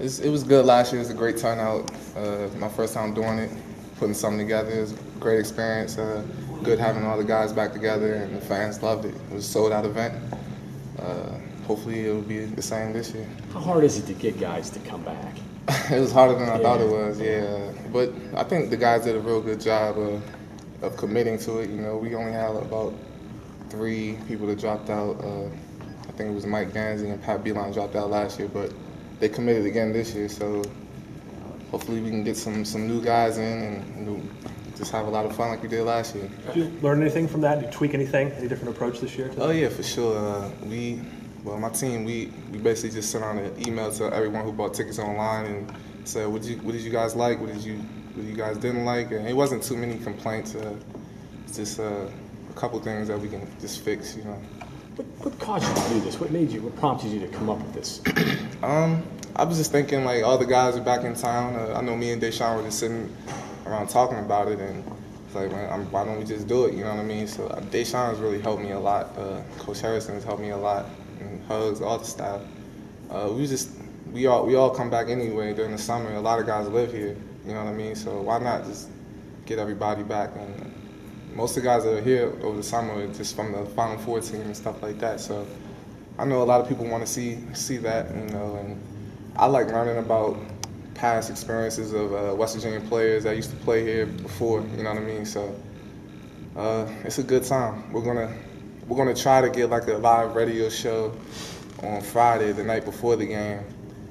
It's, it was good last year. It was a great turnout. Uh, my first time doing it, putting something together. It was a great experience. Uh, good having all the guys back together, and the fans loved it. It was a sold out event. Uh, hopefully, it will be the same this year. How hard is it to get guys to come back? it was harder than I thought it was, yeah. But I think the guys did a real good job of, of committing to it. You know, we only had about three people that dropped out. Uh, I think it was Mike Gansey and Pat Beilein dropped out last year, but they committed again this year. So hopefully we can get some some new guys in and know, just have a lot of fun like we did last year. Did you learn anything from that? Did you tweak anything? Any different approach this year? Oh yeah, for sure. Uh, we, well, my team, we we basically just sent out an email to everyone who bought tickets online and said, what did you what did you guys like? What did you what you guys didn't like? And it wasn't too many complaints. Uh, it's just uh, a couple things that we can just fix, you know. What, what caused you to do this? What made you? What prompted you to come up with this? Um, I was just thinking like all the guys are back in town. Uh, I know me and Da'Sean were just sitting around talking about it, and it's like, man, why don't we just do it? You know what I mean? So uh, Da'Sean has really helped me a lot. Uh, Coach Harrison has helped me a lot, and Huggs, all the staff. Uh, we just we all we all come back anyway during the summer. A lot of guys live here. You know what I mean? So why not just get everybody back? And most of the guys that are here over the summer are just from the Final Four team and stuff like that. So I know a lot of people want to see see that, you know, and I like learning about past experiences of uh, West Virginia players that used to play here before. You know what I mean? So uh, it's a good time. We're gonna we're gonna try to get like a live radio show on Friday, the night before the game,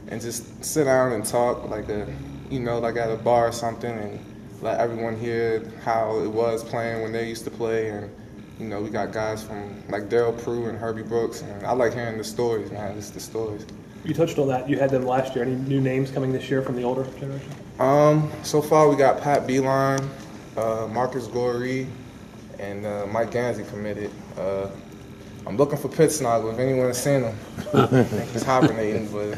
and just sit down and talk like a you know like at a bar or something and let everyone hear how it was playing when they used to play and. You know, we got guys from like Daryl Prue and Herbie Brooks, and I like hearing the stories, man. Just the stories. You touched on that. You had them last year. Any new names coming this year from the older generation? Um, so far we got Pat Beilein, uh, Marcus Goree, and uh, Mike Gansey committed. Uh, I'm looking for Pittsnogle if anyone has seen him. He's hibernating, but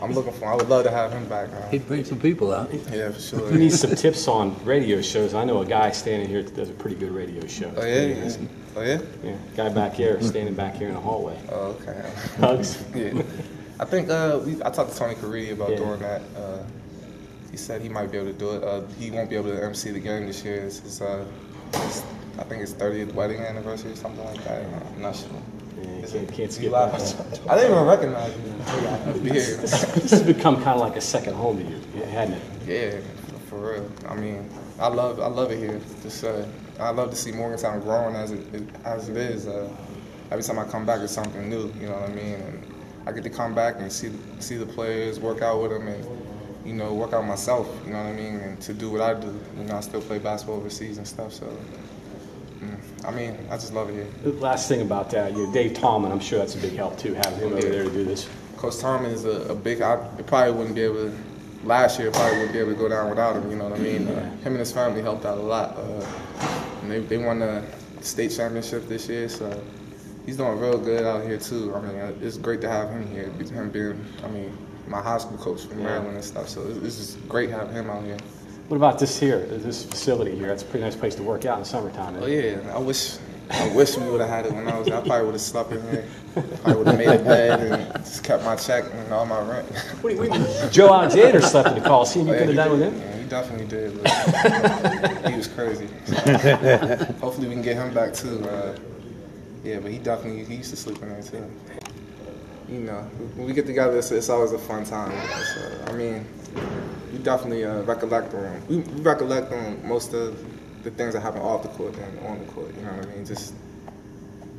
I'm looking for him. I would love to have him back. Man. He'd bring some people out. Yeah, for sure. You need some tips on radio shows. I know a guy standing here that does a pretty good radio show. Oh yeah, yeah. oh yeah. Yeah, guy back here, standing back here in the hallway. Oh okay. Huggs. yeah. I think uh, we, I talked to Tony Caridi about Yeah. doing that. Uh, he said he might be able to do it. Uh, he won't be able to MC the game this year. It's, his, uh, his- I think it's 30th wedding anniversary or something like that. I'm not sure. Yeah, you Is can't, it- can't skip that. I didn't even recognize you. Yeah, This has become kind of like a second home to you, hadn't it? yeah, for real. I mean, I love I love it here. Just uh, I love to see Morgantown growing as it, as it is. Uh, every time I come back, it's something new. You know what I mean? And I get to come back and see see the players, work out with them, and you know, work out myself. You know what I mean? And to do what I do. You know, I still play basketball overseas and stuff. So, I mean, I just love it here. The last thing about that, you know, Dave Tallman, I'm sure that's a big help too, having him over there to do this. Coach Tallman is a, a big. I probably wouldn't be able to. Last year, probably wouldn't be able to go down without him. You know what I mean? Uh, him and his family helped out a lot. Uh, and they they won the state championship this year, so he's doing real good out here too. I mean, uh, it's great to have him here. Him being, I mean, my high school coach from Maryland and stuff. So it's, it's just great having him out here. What about this here, this facility here? That's a pretty nice place to work out in the summertime. Oh yeah, I wish I wish we would have had it when I was. I probably would have slept in here. I would have made a bed and just kept my check and all my rent. What do you, what do you- Joe Alexander slept in the Coliseum. You Oh, yeah, could have he done with him. Yeah, he definitely did. but he was crazy. Hopefully we can get him back too. Uh, yeah, but he definitely he used to sleep in there too. You know, when we get together, it's, it's always a fun time. So, I mean, we definitely uh, recollect on we we recollect on most of the things that happen off the court and on the court. You know what I mean? Just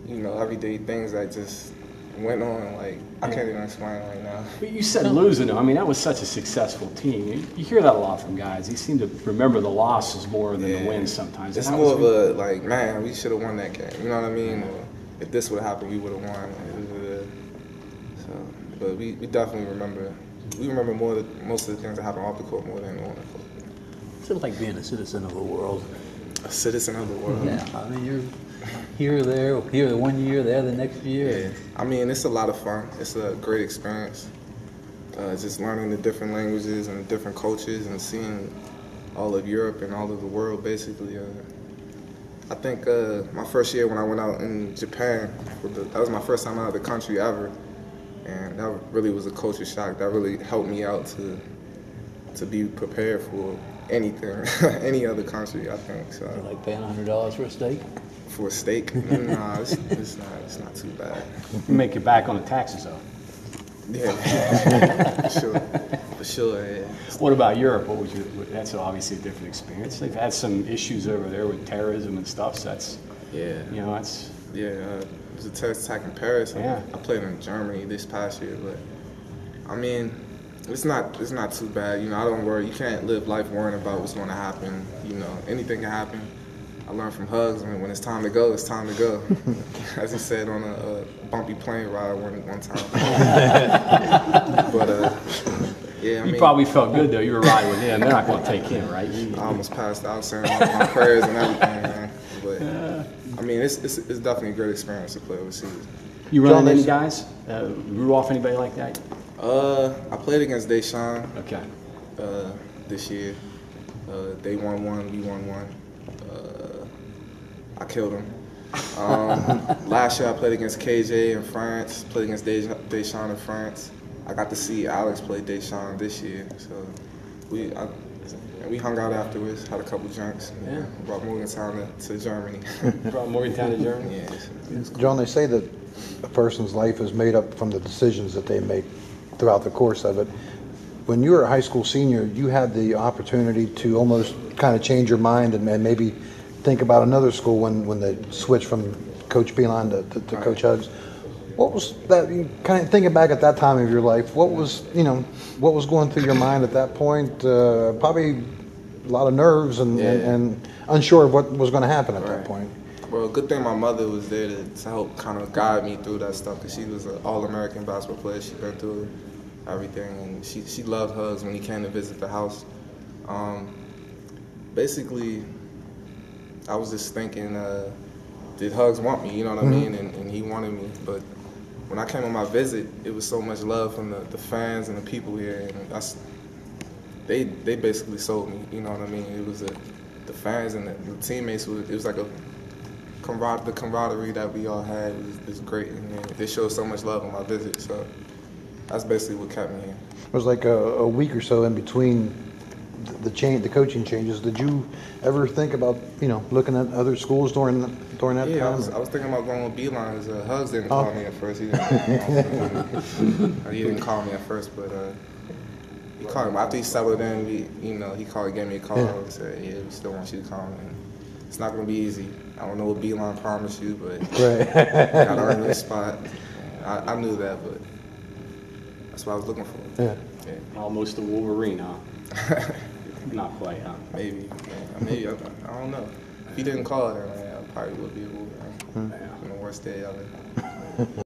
you know, everyday things that just went on. Like I can't even explain right now. But you said losing them. I mean, that was such a successful team. You, you hear that a lot from guys. They seem to remember the losses more than the wins sometimes. It's more of a like, man, we should have won that game. You know what I mean? Or if this would have happened, we would have won. Like, but we, we definitely remember. We remember more the, most of the things that happen off the court more than on the court. It's like being a citizen of the world. A citizen of the world. Yeah, I mean, you're here, there, here one year, there the next year. Yeah. I mean, it's a lot of fun. It's a great experience. Uh, just learning the different languages and the different cultures and seeing all of Europe and all of the world, basically. Uh, I think uh, my first year when I went out in Japan, the, that was my first time out of the country ever. And that really was a culture shock. That really helped me out to to be prepared for anything, any other country. I think so. You like paying hundred dollars for a steak? For a steak, nah, it's, it's not. It's not too bad. You make it back on the taxes though. Yeah, for sure, for sure. Yeah. What about Europe? What would you? That's obviously a different experience. They've had some issues over there with terrorism and stuff. So that's Yeah. you know that's Yeah, uh, it was a terrorist attack in Paris. I- Yeah. I played in Germany this past year, but I mean, it's not it's not too bad. You know, I don't worry. You can't live life worrying about what's going to happen. You know, anything can happen. I learned from Huggs. I mean, when it's time to go, it's time to go. As he said on a, a bumpy plane ride one one time. but uh, yeah, I you mean, probably felt good though. You were riding with him. They're not going to take him, right? You- I almost passed out saying my, my prayers and everything, man. But I mean, it's, it's it's definitely a great experience to play overseas. You John, running any guys? Uh, Ruoff anybody like that? Uh, I played against Da'Sean Okay. uh, this year. Uh, they won one, we won one. Uh, I killed him. Um, last year I played against KJ in France. Played against Deja- Da'Sean in France. I got to see Alex play Da'Sean this year, so we I, and we hung out afterwards, had a couple drinks. Yeah. Brought Morgantown to, to Germany. From Morgantown to Germany. yeah. John, they say that a person's life is made up from the decisions that they make throughout the course of it. When you were a high school senior, you had the opportunity to almost kind of change your mind and, and maybe think about another school when, when they switched from Coach Beilein to, to, to Coach Huggs. What was that? You kind of thinking back at that time of your life. What was you know what was going through your mind at that point? Uh, probably a lot of nerves and, and, Yeah. and unsure of what was going to happen at that point. Well, good thing my mother was there to, to help kind of guide me through that stuff because she was an all-American basketball player. She'd been through everything, and she she loved Huggs when he came to visit the house. Um, basically, I was just thinking, uh, did Huggs want me? You know what I mean? And, and he wanted me, but when I came on my visit, it was so much love from the, the fans and the people here, and that's they they basically sold me. You know what I mean? It was a, the fans and the, the teammates. Was, it was like a camar- the camaraderie that we all had was, great, and they- showed so much love on my visit. So that's basically what kept me here. It was like a, a week or so in between the change, the coaching changes. Did you ever think about, you know, looking at other schools during that- during that Yeah, I time? was, I was thinking about going with Beilein. Uh, Huggs didn't call Oh. me at first. He didn't, he didn't call me at first, but uh, he called me after he settled in. We, you know, he called, gave me a call, Yeah. and said, "Yeah, we still want you to come." And it's not going to be easy. I don't know what Beilein promised you, but right. got to earn your spot. I, I knew that, but that's what I was looking for. yeah. Yeah, Almost a Wolverine, huh? Not quite, huh? maybe, yeah, maybe I, I don't know. If he didn't call it, then I probably would be a Wolverine. Hmm. On the worst day ever.